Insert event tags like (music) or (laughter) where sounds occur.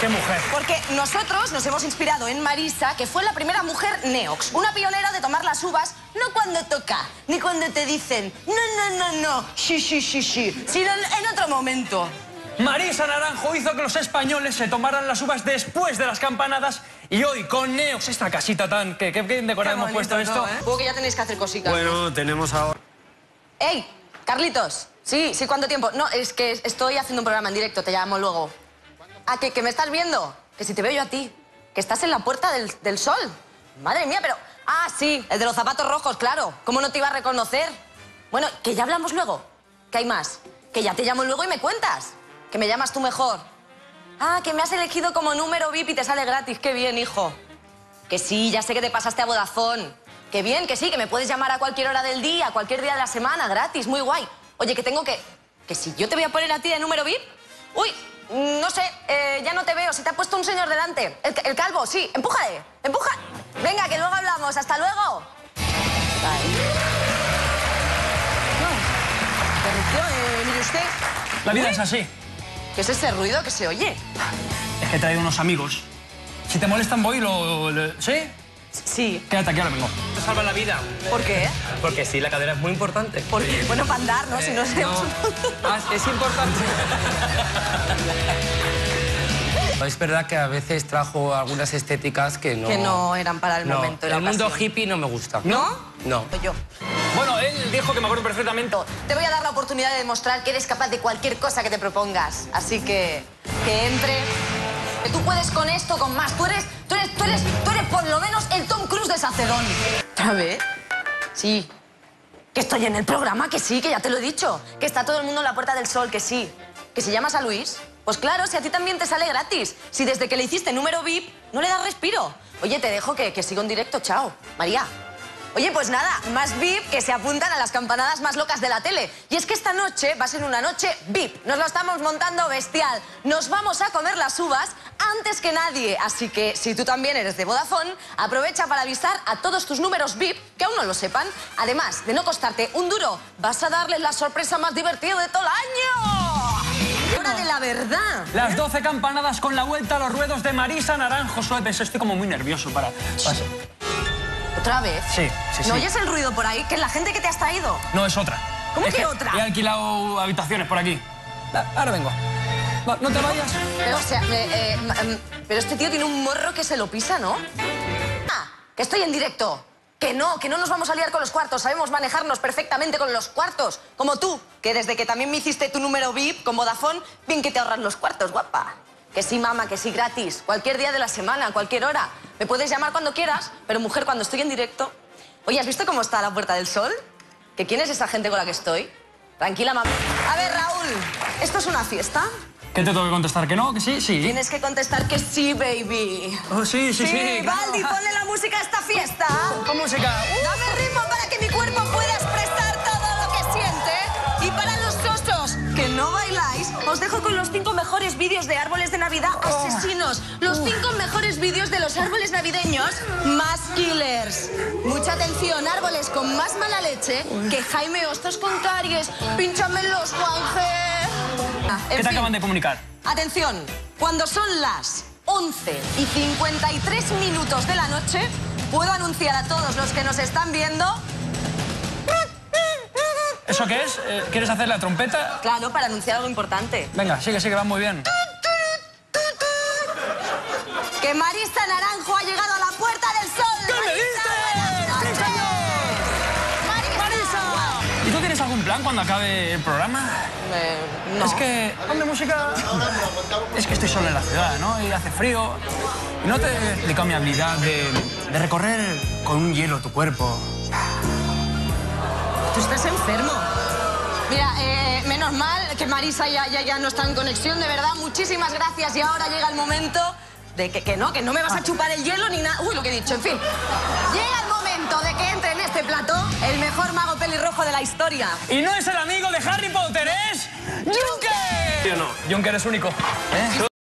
¿Qué mujer? Porque nosotros nos hemos inspirado en Marisa, que fue la primera mujer neox, una pionera de tomar las uvas no cuando toca, ni cuando te dicen no, no, no, no, sí, sí, sí, sí, sino en otro momento. Marisa Naranjo hizo que los españoles se tomaran las uvas después de las campanadas y hoy con Neox, esta casita tan... ¿Qué, qué, qué decorado hemos puesto esto? ¿eh? Supongo que ya tenéis que hacer cositas. Bueno, tenemos ahora... ¡Ey! Carlitos. Sí, sí, ¿cuánto tiempo? No, es que estoy haciendo un programa en directo, te llamo luego. ¿A que, que me estás viendo? Que si te veo yo a ti. Que estás en la puerta del, del sol. Madre mía, pero... Ah, sí, el de los zapatos rojos, claro. ¿Cómo no te iba a reconocer? Bueno, que ya hablamos luego. ¿Qué hay más? Que ya te llamo luego y me cuentas. Que me llamas tú mejor. Ah, que me has elegido como número VIP y te sale gratis. Qué bien, hijo. Que sí, ya sé que te pasaste a Vodafone. Que bien, que sí, que me puedes llamar a cualquier hora del día, cualquier día de la semana, gratis, muy guay. Oye, que tengo que... Que si yo te voy a poner a ti de número VIP... Uy, no sé, eh, ya no te veo. Si te ha puesto un señor delante. El, el calvo, sí. Empújale, empuja. Venga, que luego hablamos. Hasta luego. Interrupción, eh, mire usted. La vida es así. ¿Qué es ese ruido que se oye? Es que traído unos amigos. Si te molestan voy, lo... lo- ¿Sí? Sí. Quédate aquí, ahora vengo. Te salva la vida. ¿Por qué? Porque sí, la cadera es muy importante. Porque, bueno, para andar, ¿no? si no seremos... (laughs) Ah, es importante. (laughs) Es verdad que a veces trajo algunas estéticas que no... Que no eran para el No, momento. el mundo ocasión. hippie no me gusta. ¿No? No. Yo. Bueno, él dijo que me acuerdo perfectamente. Te voy a dar la oportunidad de demostrar que eres capaz de cualquier cosa que te propongas. Así que, que entre. Que tú puedes con esto, con más. Tú eres, tú eres, tú eres, tú eres por lo menos el Tom Cruise de Sacedón. ¿Otra vez? Sí. Que estoy en el programa, que sí, que ya te lo he dicho. Que está todo el mundo en la Puerta del Sol, que sí. Que si llamas a Luis, pues claro, si a ti también te sale gratis. Si desde que le hiciste número VIP, no le das respiro. Oye, te dejo que, que sigo en directo, chao. María. Oye, pues nada, más VIP que se apuntan a las campanadas más locas de la tele. Y es que esta noche va a ser una noche VIP. Nos lo estamos montando bestial. Nos vamos a comer las uvas antes que nadie. Así que si tú también eres de Vodafone, aprovecha para avisar a todos tus números VIP que aún no lo sepan. Además de no costarte un duro, vas a darles la sorpresa más divertida de todo el año. Hora de la verdad. Las 12 campanadas con la vuelta a los ruedos de Marisa Naranjo. Sueves, estoy como muy nervioso para... para- ¿Otra vez? Sí, sí, sí. ¿No oyes el ruido por ahí? Que es la gente que te has traído. No, es otra. ¿Cómo Es que otra? He alquilado habitaciones por aquí. Ah, Ahora vengo. No, no te vayas. Pero, o sea, eh, eh, mm, pero este tío tiene un morro que se lo pisa, ¿no? Ah, que estoy en directo. Que no, que no nos vamos a liar con los cuartos. Sabemos manejarnos perfectamente con los cuartos. Como tú, que desde que también me hiciste tu número VIP con Vodafone, bien que te ahorran los cuartos, guapa. Que sí, mamá, que sí, gratis. Cualquier día de la semana, cualquier hora. Me puedes llamar cuando quieras, pero mujer, cuando estoy en directo... Oye, ¿has visto cómo está la Puerta del Sol? ¿Que quién es esa gente con la que estoy? Tranquila, mamá. A ver, Raúl, ¿esto es una fiesta? ¿Qué te tengo que contestar? ¿Que no? ¿Que sí? Sí. Tienes que contestar que sí, baby. Oh, sí, sí, sí. claro. Baldi, ponle la música a esta fiesta. Con música. Uh, Dame ritmo para que mi cuerpo pueda expresar todo lo que siente. Y para los osos que no bailáis, os dejo con los cinco mejores vídeos de árboles de Navidad Oh. asesinos. Los cinco mejores vídeos de los árboles navideños más killers. Mucha atención, árboles con más mala leche que Jaime Hostos con caries. Pínchamelos, Juanje. En ¿Qué te fin. acaban de comunicar? Atención, cuando son las 11 y 53 minutos de la noche, puedo anunciar a todos los que nos están viendo, ¿Eso qué es? Eh, ¿Quieres hacer la trompeta? claro, para anunciar algo importante, Venga, sigue, sigue, va muy bien. que Marisa Naranjo ha llegado a la Puerta cuando acabe el programa? Eh, no. Es que, hombre, música... Es que estoy solo en la ciudad, ¿no? Y hace frío. Y no te he explicado mi habilidad de, de recorrer con un hielo tu cuerpo. Tú estás enfermo. Mira, eh, menos mal que Marisa ya, ya, ya no está en conexión, de verdad. Muchísimas gracias. Y ahora llega el momento de que, que no, que no me vas a chupar el hielo ni nada. Uy, lo que he dicho, en fin. Llega el momento de que entre en este plató el mejor mago pelirrojo de la historia. Y no es el amigo de Harry Potter, es... ¡Junker! Yo no. Junker es único. ¿eh?